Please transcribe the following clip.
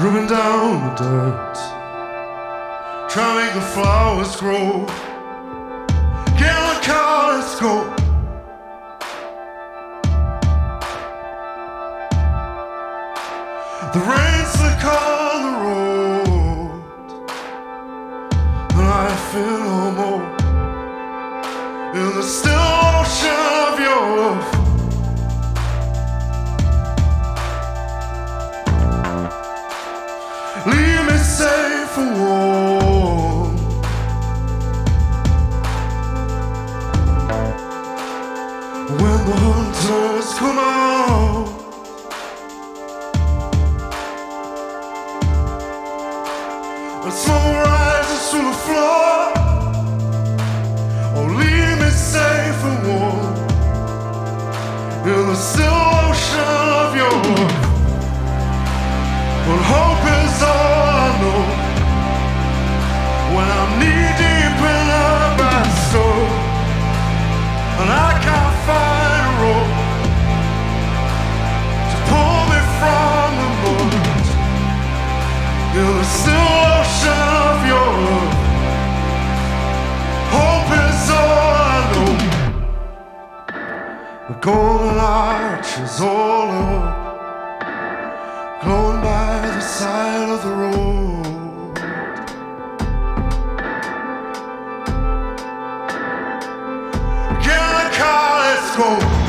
Grooming down the dirt. Try to make the flowers grow. Get in the car, let's go. The rain's slick on the road. And I feel no more in the still out, and smoke rises to the floor. Golden arches all up glowing by the side of the road. Get in the car, let's go.